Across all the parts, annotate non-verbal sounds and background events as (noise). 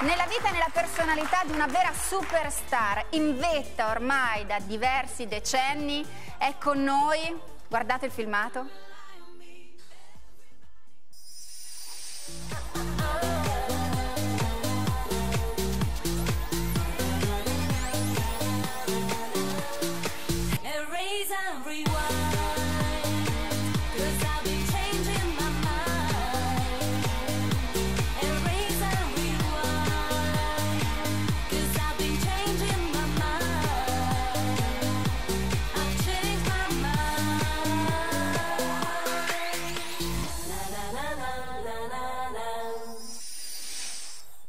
Nella vita e nella personalità di una vera superstar, in vetta ormai da diversi decenni, è con noi, guardate il filmato,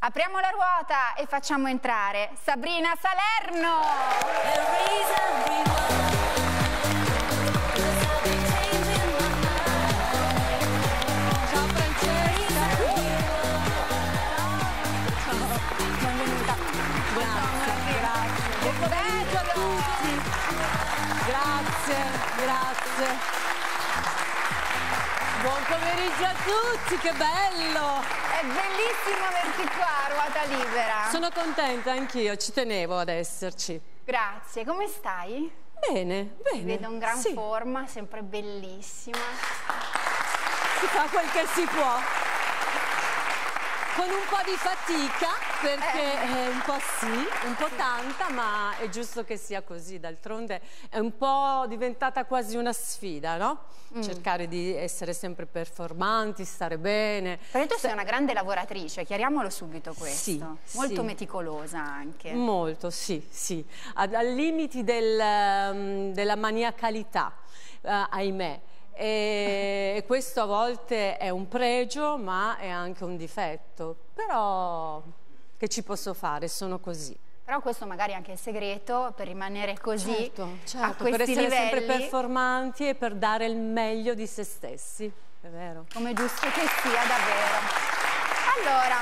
Apriamo la ruota e facciamo entrare Sabrina Salerno. Grazie, grazie. Buon pomeriggio a tutti, che bello! È bellissimo averti qua, ruota libera. Sono contenta anch'io, ci tenevo ad esserci. Grazie, come stai? Bene, bene. Ti vedo in gran sì. forma, sempre bellissima. Si fa quel che si può con un po' di fatica perché eh. un po' sì, un po' tanta, ma è giusto che sia così. D'altronde è un po' diventata quasi una sfida, no? Mm. Cercare di essere sempre performanti, stare bene. Però tu sei una grande lavoratrice, chiariamolo subito questo. Sì, Molto sì. meticolosa anche. Molto, sì, sì. Al limiti del, um, della maniacalità, uh, ahimè. E questo a volte è un pregio, ma è anche un difetto. Però che ci posso fare? Sono così. Però questo magari è anche il segreto per rimanere così certo, certo, per essere livelli. sempre performanti e per dare il meglio di se stessi. È vero. Come giusto che sia, davvero. Allora,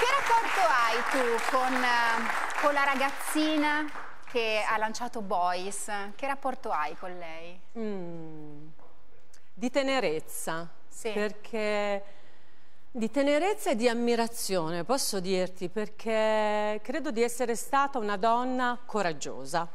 che rapporto hai tu con, eh, con la ragazzina che ha lanciato Boys? Che rapporto hai con lei? Mm, di tenerezza, sì. perché di tenerezza e di ammirazione, posso dirti, perché credo di essere stata una donna coraggiosa.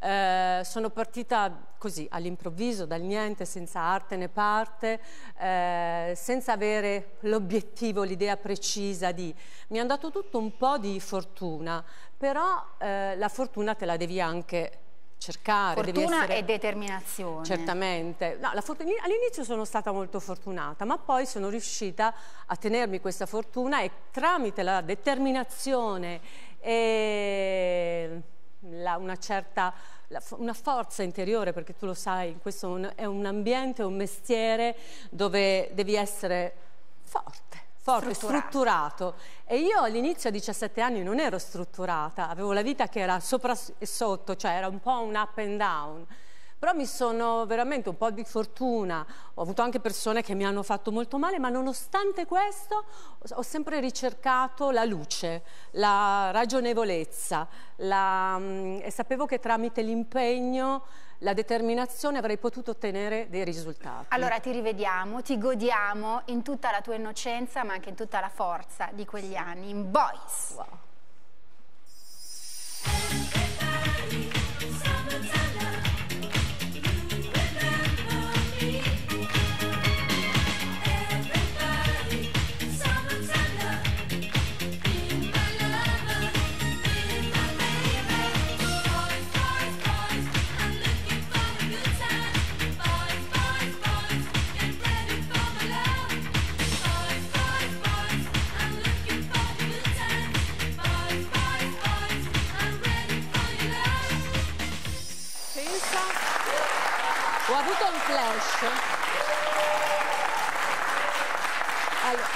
Eh, sono partita così all'improvviso, dal niente, senza arte né parte, eh, senza avere l'obiettivo, l'idea precisa di... Mi è andato tutto un po' di fortuna, però eh, la fortuna te la devi anche cercare. Fortuna essere... e determinazione. Certamente. No, All'inizio sono stata molto fortunata, ma poi sono riuscita a tenermi questa fortuna e tramite la determinazione e la, una certa la, una forza interiore, perché tu lo sai, questo un, è un ambiente, un mestiere dove devi essere forte forte, strutturato. E io all'inizio a 17 anni non ero strutturata, avevo la vita che era sopra e sotto, cioè era un po' un up and down. Però mi sono veramente un po' di fortuna, ho avuto anche persone che mi hanno fatto molto male, ma nonostante questo ho sempre ricercato la luce, la ragionevolezza la, mm, e sapevo che tramite l'impegno la determinazione avrei potuto ottenere dei risultati. Allora ti rivediamo, ti godiamo in tutta la tua innocenza ma anche in tutta la forza di quegli anni, in Boys. Wow. Avuto un flash. Allora,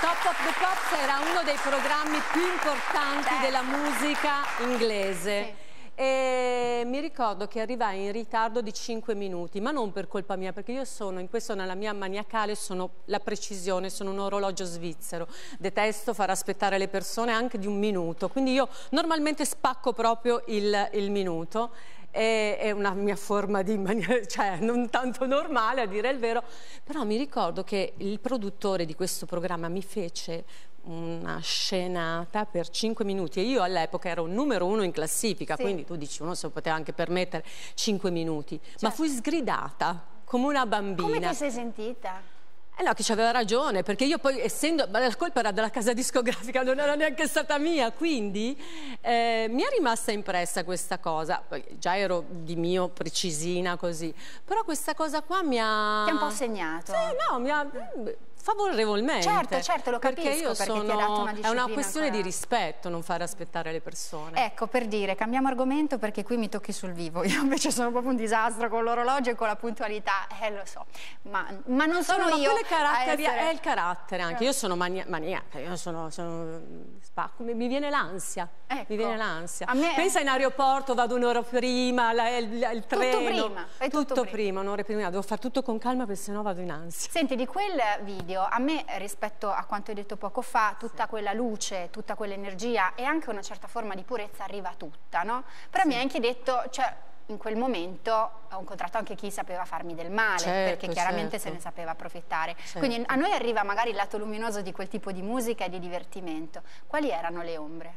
Top of the Pops era uno dei programmi più importanti certo. della musica inglese. Sì. E mi ricordo che arrivai in ritardo di 5 minuti, ma non per colpa mia, perché io sono, in questo nella mia maniacale, sono la precisione, sono un orologio svizzero. Detesto far aspettare le persone anche di un minuto, quindi io normalmente spacco proprio il, il minuto è, una mia forma di maniera, (laughs) cioè non tanto normale a dire il vero, però mi ricordo che il produttore di questo programma mi fece una scenata per 5 minuti e io all'epoca ero numero uno in classifica, sì. quindi tu dici uno se poteva anche permettere 5 minuti, certo. ma fui sgridata come una bambina. Come ti sei sentita? Eh no, che ci aveva ragione, perché io poi, essendo, la colpa era della casa discografica, non era neanche stata mia, quindi eh, mi è rimasta impressa questa cosa, già ero di mio precisina così, però questa cosa qua mi ha... Ti ha un po' segnato. Sì, no, mi ha favorevolmente. Certo, certo, lo capisco perché io perché sono, una è una questione ancora... di rispetto non fare aspettare le persone. Ecco, per dire, cambiamo argomento perché qui mi tocchi sul vivo. (laughs) Io invece sono proprio un disastro con l'orologio e con la puntualità, eh lo so, ma, ma non sono no, no, io. Essere... è il carattere anche. Io sono mania maniaca, io sono, sono spacco, mi viene l'ansia. Ecco. Mi viene l'ansia. Me... Pensa in aeroporto, vado un'ora prima, la, il, il, treno. Tutto prima. Tutto, tutto prima, un'ora prima. Devo fare tutto con calma perché sennò vado in ansia. Senti, di quel video, a me rispetto a quanto hai detto poco fa, tutta sì. quella luce, tutta quell'energia e anche una certa forma di purezza arriva tutta, no? Però sì. mi hai anche detto, cioè, in quel momento ho incontrato anche chi sapeva farmi del male, certo, perché chiaramente certo. se ne sapeva approfittare. Certo. Quindi a noi arriva magari il lato luminoso di quel tipo di musica e di divertimento. Quali erano le ombre?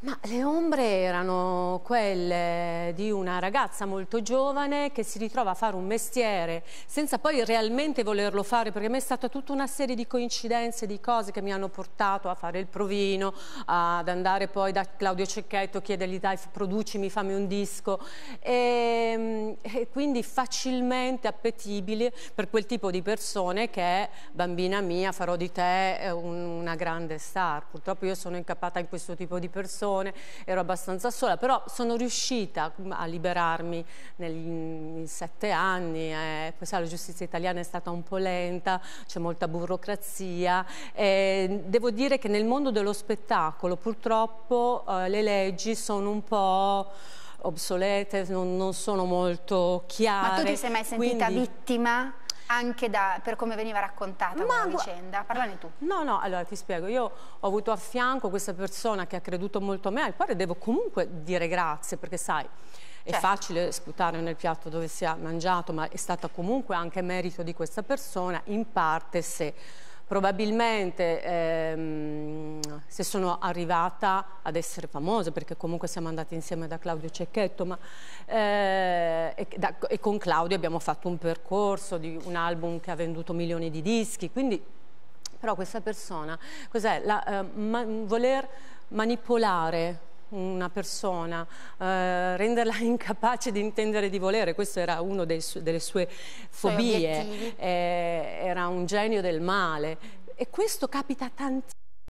Ma le ombre erano quelle di una ragazza molto giovane che si ritrova a fare un mestiere senza poi realmente volerlo fare perché a me è stata tutta una serie di coincidenze, di cose che mi hanno portato a fare il provino, ad andare poi da Claudio Cecchetto, chiedergli dai producimi, fammi un disco e, e quindi facilmente appetibile per quel tipo di persone che è bambina mia, farò di te una grande star. Purtroppo io sono incappata in questo tipo di persone persone, ero abbastanza sola, però sono riuscita a liberarmi negli sette anni, eh, poi sai, la giustizia italiana è stata un po' lenta, c'è molta burocrazia, eh, devo dire che nel mondo dello spettacolo purtroppo eh, le leggi sono un po' obsolete, non, non, sono molto chiare. Ma tu ti sei mai sentita quindi... vittima? Anche da, per come veniva raccontata Ma, la vicenda? Parlane tu. No, no, allora ti spiego. Io ho avuto a fianco questa persona che ha creduto molto a me, al quale devo comunque dire grazie, perché sai, è certo. facile sputare nel piatto dove si è mangiato, ma è stata comunque anche merito di questa persona, in parte se probabilmente ehm, se sono arrivata ad essere famosa, perché comunque siamo andati insieme da Claudio Cecchetto, ma, eh, e, da, e, con Claudio abbiamo fatto un percorso di un album che ha venduto milioni di dischi, quindi però questa persona, cos'è? Eh, ma, voler manipolare una persona, eh, renderla (laughs) incapace di intendere di volere, questo era uno su delle sue fobie, eh, era un genio del male e questo capita tantissimo.